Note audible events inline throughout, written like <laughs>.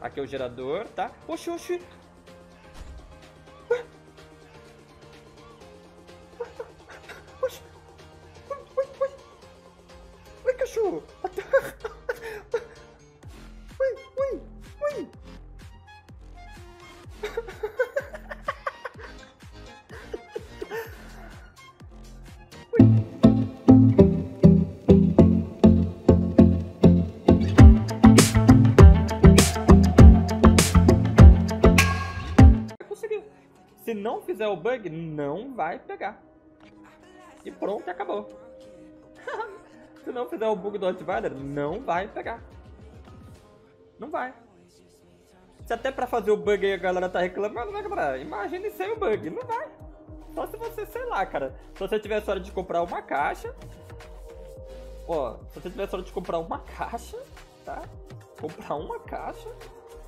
Aqui é o gerador, tá? Oxi, oxi. Não fizer o bug, não vai pegar. E pronto, acabou. <laughs> Se não fizer o bug do Antivirus, não vai pegar. Não vai. Se até pra fazer o bug aí a galera tá reclamando, né, galera? Imagine sem o bug. Não vai. Só se você, sei lá, cara. Se você tivesse hora de comprar uma caixa. Ó, se você tivesse hora de comprar uma caixa, tá? Comprar uma caixa.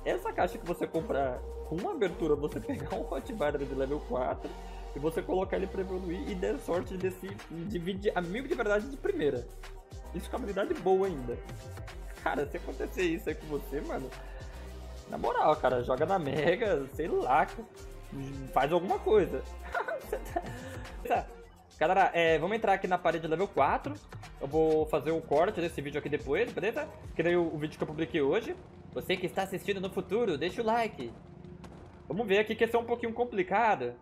Essa caixa que você comprar com uma abertura, você pegar um Hotbar de level 4 e você colocar ele pra evoluir e der sorte desse divide amigo de verdade de primeira. Isso com habilidade boa ainda. Cara, se acontecer isso aí com você, mano. Na moral, cara, joga na Mega, sei lá, faz alguma coisa. <laughs> Galera, é, vamos entrar aqui na parede level 4. Eu vou fazer o corte desse vídeo aqui depois, beleza? Que daí o, o vídeo que eu publiquei hoje. Você que está assistindo no futuro, deixa o like. Vamos ver aqui que esse é um pouquinho complicado.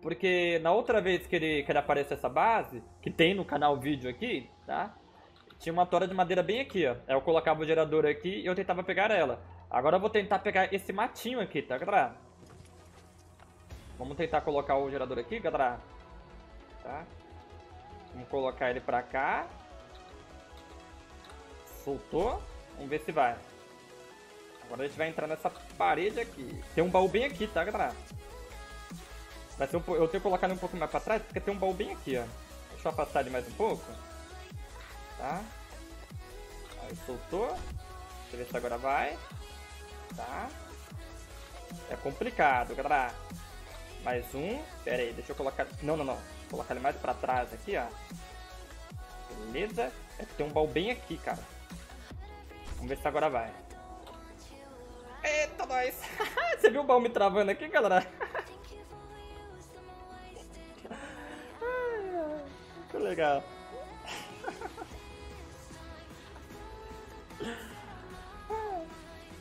Porque na outra vez que ele, que ele aparece essa base, que tem no canal vídeo aqui, tá? Tinha uma tora de madeira bem aqui, ó. Eu colocava o gerador aqui e eu tentava pegar ela. Agora eu vou tentar pegar esse matinho aqui, tá, galera? Vamos tentar colocar o gerador aqui, galera. Tá? Vamos colocar ele pra cá. Soltou. Vamos ver se vai. Agora a gente vai entrar nessa parede aqui. Tem um baú bem aqui, tá, galera? Vai ser um, eu tenho que colocar ele um pouco mais pra trás, porque tem um baú bem aqui, ó. Deixa eu afastar ele mais um pouco. Tá? Aí soltou. Deixa eu ver se agora vai. Tá? É complicado, galera. Mais um. Pera aí, deixa eu colocar... Não, não, não. Vou colocar ele mais pra trás aqui, ó. Beleza. É que tem um baú bem aqui, cara. Vamos ver se agora vai. Nós! <laughs> Você viu o baú me travando aqui, galera? <laughs> Que legal. <laughs>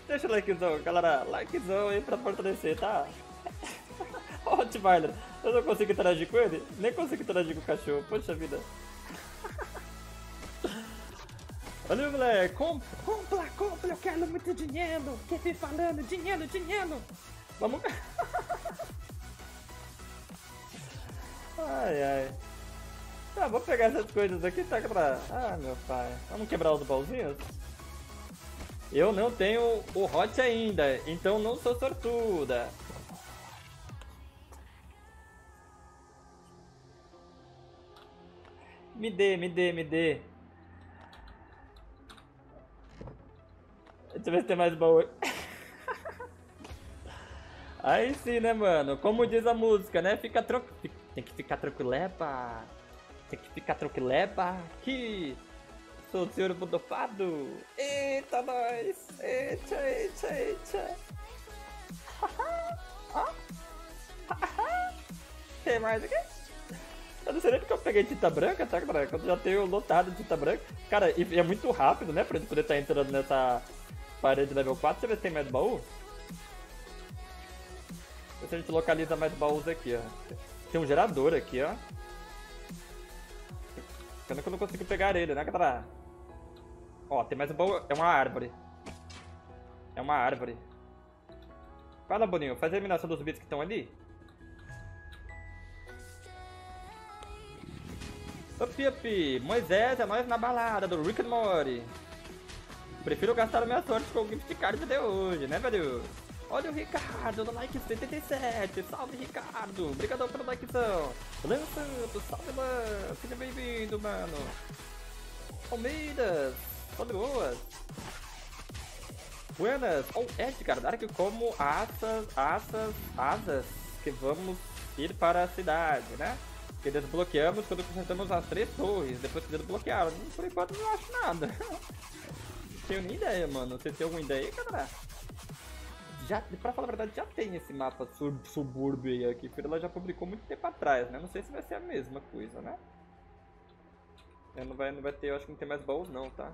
Deixa o likezão, galera. Likezão aí pra fortalecer, tá? Ó, Timarler, eu não consigo interagir com ele? Nem consigo interagir com o cachorro, poxa vida. Olha, moleque, compra, compra, compra, eu quero muito dinheiro. Quem vem falando? Dinheiro, dinheiro. Vamos. <laughs> ai, ai. Tá, vou pegar essas coisas aqui, tá, pra... Ah, meu pai. Vamos quebrar os baúzinhos? Eu não tenho o hot ainda, então não sou sortuda. Me dê, me dê, me dê. Deixa eu ver se tem mais baú. Aí sim, né, mano? Como diz a música, né? Fica tranquilo. Tem que ficar tranquileba. Tem que ficar tranquileba. Que sou o senhor budofado. Eita, nós. Eita, eita, eita. <laughs> Tem mais aqui? Eu não sei nem porque eu peguei tinta branca, tá, galera? Quando já tenho lotado de tinta branca. Cara, e é muito rápido, né? Pra gente poder estar tá entrando nessa parede level 4. Deixa eu ver se tem mais baú. Ver se a gente localiza mais baús aqui, ó. Tem um gerador aqui, ó. Pena que eu não consigo pegar ele, né, galera? Ó, tem mais um baú. É uma árvore. É uma árvore. Vai lá, Boninho. Faz a eliminação dos bits que estão ali. Up, up. Moisés é nós na balada do Rick and Morty. Prefiro gastar minha sorte com o gift card de hoje, né, velho? Olha o Ricardo no like 77. Salve, Ricardo. Obrigadão pelo likezão. Lan Santos, salve, Lan. Seja bem-vindo, mano. Almeidas, salve boas. Buenas. Oh, Edgar, Dark como asas, asas, asas que vamos ir para a cidade, né? Que desbloqueamos quando consertamos as três torres, depois que desbloquearam. Por enquanto não acho nada. <laughs> tenho nem ideia, mano. Você tem alguma ideia, cara? já, pra falar a verdade, já tem esse mapa sub subúrbio aí aqui, ela já publicou muito tempo atrás, né? Não sei se vai ser a mesma coisa, né? É, não, vai, não vai ter, eu acho que não tem mais balls não, tá?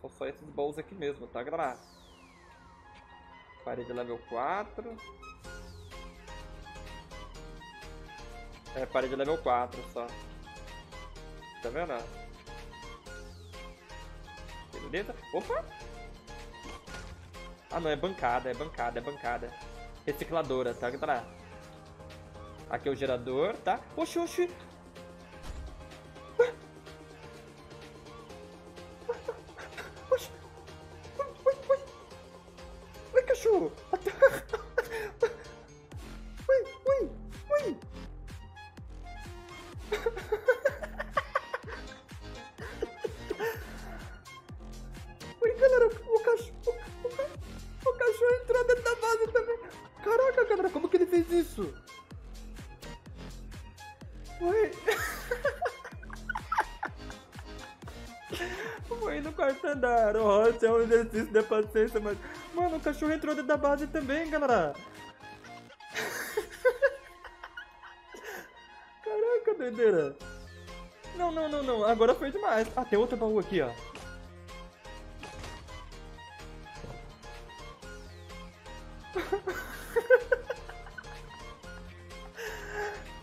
São só esses balls aqui mesmo, tá, galera? Parede level 4. É, parede level 4 só. Tá vendo? Opa! Ah não, é bancada, é bancada, é bancada. Recicladora, tá? Aqui é o gerador, tá? Oxi, oxi! Exercício da paciência, mas. Mano, o cachorro entrou dentro da base também, galera. <laughs> Caraca, doideira. Não, não, não, não. Agora foi demais. Ah, tem outro baú aqui, ó. <laughs>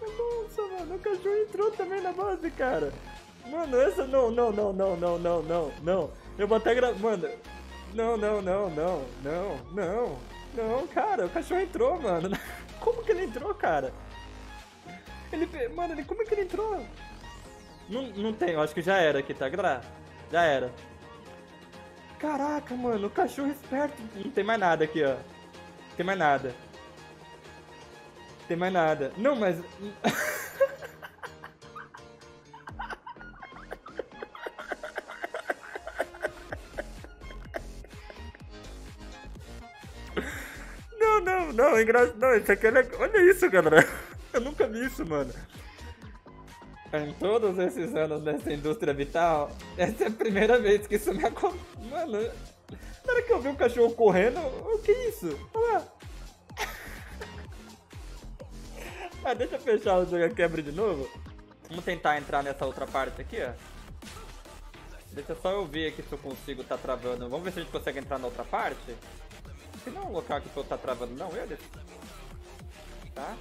Nossa, mano, o cachorro entrou também na base, cara. Mano, essa não, não, não, não, não, não, não, não. Eu vou até gravar. Mano, não, não, não, não, não, não, não, cara, o cachorro entrou, mano. <laughs> Como que ele entrou, cara? Ele, mano, ele, como é que ele entrou? Não, não tem, eu acho que já era aqui, tá? Já era. Caraca, mano, o cachorro esperto. Não tem mais nada aqui, ó. Não tem mais nada. Não tem mais nada. Não, mas... Não, é engraçado. Não, isso aqui é legal. Olha isso, galera. <laughs> Eu nunca vi isso, mano. Em todos esses anos nessa indústria vital, essa é a primeira vez que isso me acontece. Mano, na hora que eu vi um cachorro correndo, o que é isso? Olha lá. <laughs> Ah, deixa eu fechar o jogo aqui e abrir de novo. Vamos tentar entrar nessa outra parte aqui, ó. Deixa só eu ver aqui se eu consigo tá travando. Vamos ver se a gente consegue entrar na outra parte. Se não é um local que tu tá travando não, ele. Tá?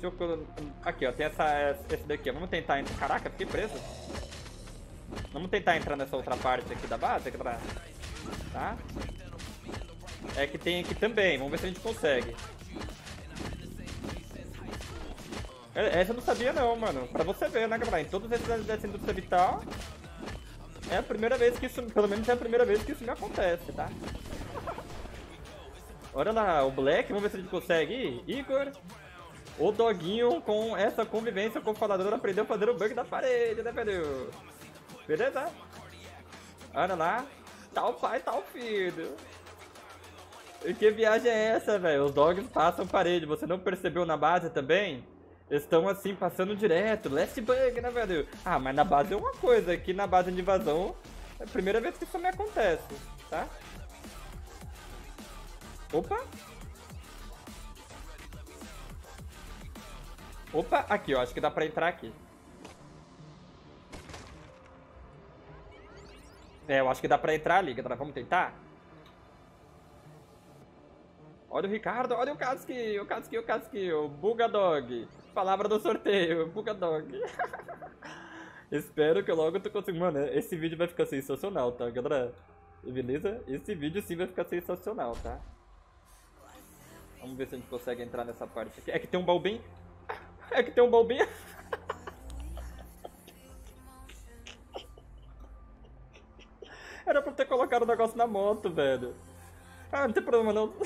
Deixa eu... Aqui, ó, tem essa, esse daqui. Vamos tentar entrar. Caraca, fiquei preso. Vamos tentar entrar nessa outra parte aqui da base, pra... tá? É que tem aqui também. Vamos ver se a gente consegue. É, essa eu não sabia não, mano. Pra você ver, né, galera? Em todos esses dessa indústria vital, é a primeira vez que isso, pelo menos é a primeira vez que isso me acontece, tá? Olha lá, o Black, vamos ver se gente consegue. Igor, o doguinho com essa convivência com o falador aprendeu a fazer o bug da parede, né, velho? Beleza? Olha lá, tal pai, tal filho. E que viagem é essa, velho? Os dogs passam parede, você não percebeu na base também? Estão assim passando direto. Last bug, né, velho? Ah, mas na base é uma coisa, aqui na base de invasão é a primeira vez que isso me acontece, tá? Opa! Opa, aqui, ó, acho que dá pra entrar aqui. É, eu acho que dá pra entrar ali, galera. Vamos tentar? Olha o Ricardo, olha o Kaski, o Kaski, o Kaski, o Bugadog. Palavra do sorteio, Bugadog. <laughs> Espero que logo tu consiga. Mano, esse vídeo vai ficar sensacional, tá, galera? Beleza? Esse vídeo sim vai ficar sensacional, tá? Vamos ver se a gente consegue entrar nessa parte aqui. É que tem um baú bem... É que tem um baú bem... <laughs> Era pra ter colocado o negócio na moto, velho. Ah, não tem problema não. <laughs>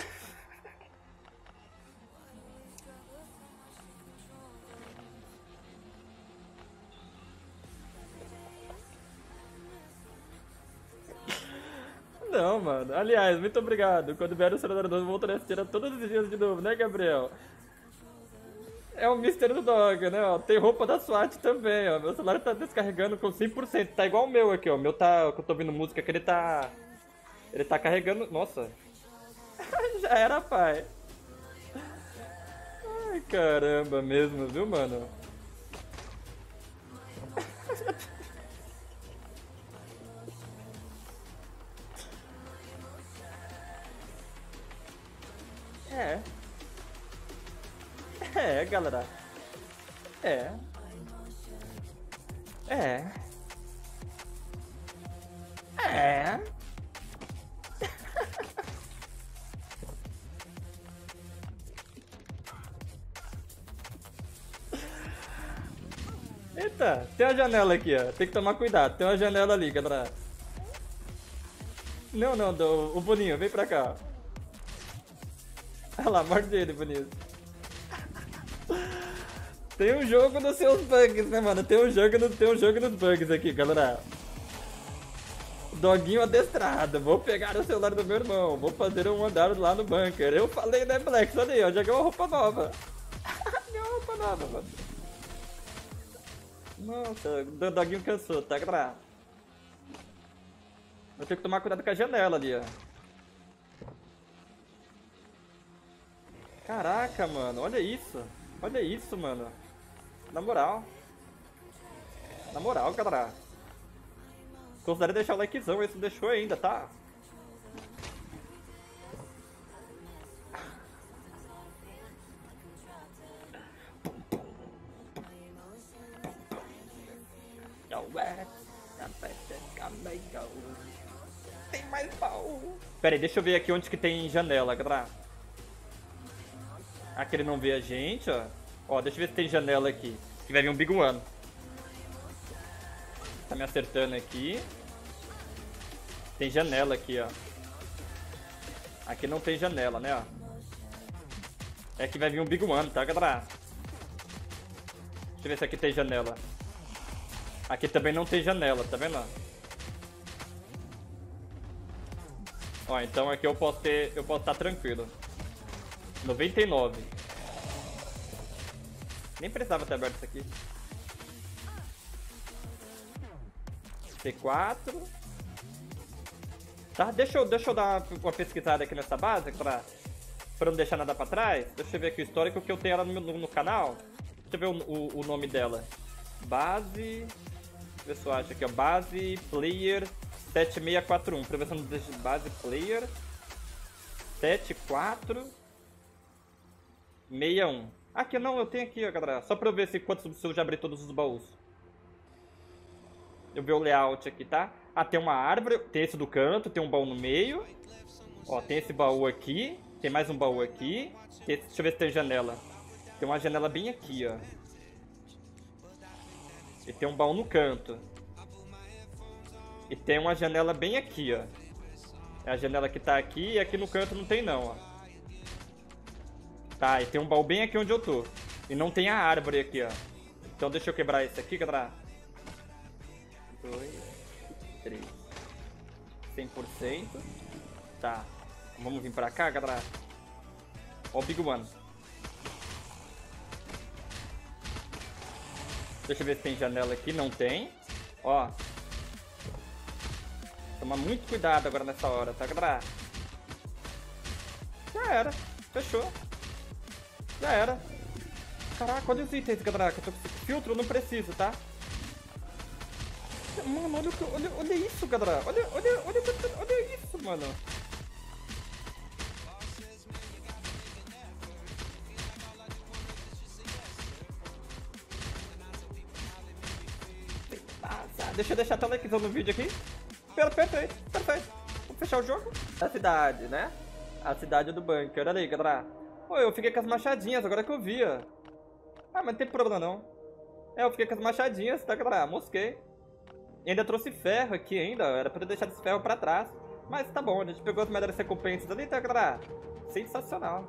Não, mano. Aliás, muito obrigado. Quando vier o senador novo, voltarei a tirar todos os dias de novo, né, Gabriel? É o mistério do dog, né? Ó, tem roupa da SWAT também, ó. Meu celular tá descarregando com 100%. Tá igual o meu aqui, ó. Meu tá. Que eu tô ouvindo música que ele tá. Ele tá carregando. Nossa. <laughs> Já era, pai. Ai, caramba mesmo, viu, mano? <laughs> É. É, galera. É. É. É. Eita, tem uma janela aqui, ó. Tem que tomar cuidado. Tem uma janela ali, galera. Não, não, do, o Boninho, vem pra cá. Olha lá, morde ele, Boninho. Tem um jogo dos seus bugs, né, mano? Tem um jogo, no, tem um jogo dos bugs aqui, galera. Doguinho adestrado. Vou pegar o celular do meu irmão. Vou fazer um andar lá no bunker. Eu falei, né, Black? Olha aí, ó. Ganhou uma roupa nova. <laughs> ganhou uma roupa nova, mano. Nossa, o doguinho cansou, tá, galera? Vou ter que tomar cuidado com a janela ali, ó. Caraca, mano, olha isso. Olha isso, mano. Na moral. Na moral, galera. Considere deixar o likezão, esse deixou ainda, tá? Pau. Pera aí, deixa eu ver aqui onde que tem janela, galera. Aqui ele não vê a gente, ó. Ó, deixa eu ver se tem janela aqui. Que vai vir um Big One. Tá me acertando aqui. Tem janela aqui, ó. Aqui não tem janela, né, ó. É que vai vir um Big One, tá, galera? Deixa eu ver se aqui tem janela. Aqui também não tem janela, tá vendo? Ó, então aqui eu posso ter, eu posso estar tranquilo. 99. Nem precisava ter aberto isso aqui. C4. Tá, deixa eu, deixa eu dar uma pesquisada aqui nessa base pra, pra não deixar nada pra trás. Deixa eu ver aqui o histórico que eu tenho ela no, no, no canal. Deixa eu ver o, o, o, nome dela. Base. Se eu acho aqui, ó. Base Player 7641. Pra ver se eu não deixo base Player 74 61. Aqui não, eu tenho aqui, ó, galera. Só pra eu ver se quantos se eu já abri todos os baús. Eu ver o layout aqui, tá? Ah, tem uma árvore, tem esse do canto, tem um baú no meio. Ó, tem esse baú aqui, tem mais um baú aqui. Tem, deixa eu ver se tem janela. Tem uma janela bem aqui, ó. E tem um baú no canto. E tem uma janela bem aqui, ó. É a janela que tá aqui e aqui no canto não tem não, ó. Tá, e tem um baú bem aqui onde eu tô. E não tem a árvore aqui, ó. Então deixa eu quebrar esse aqui, galera. Dois, três. 100%. Tá. Vamos vir pra cá, galera. Ó o Big One. Deixa eu ver se tem janela aqui. Não tem. Ó. Toma muito cuidado agora nessa hora, tá, galera? Já era. Fechou. Já era. Caraca, olha os itens, galera. Filtro não preciso, tá? Mano, olha, olha, olha isso, galera. Olha, olha, olha, olha isso, mano. Deixa eu deixar até o likezão no vídeo aqui. Perfeito, perfeito. Vamos fechar o jogo. A cidade, né? A cidade do bunker. Olha aí, galera. Pô, eu fiquei com as machadinhas, agora que eu via. Ah, mas não tem problema não. É, eu fiquei com as machadinhas, tá, galera? Mosquei. E ainda trouxe ferro aqui ainda, era pra eu deixar esse ferro pra trás. Mas tá bom, a gente pegou as medalhas recompensas ali, tá, galera? Sensacional.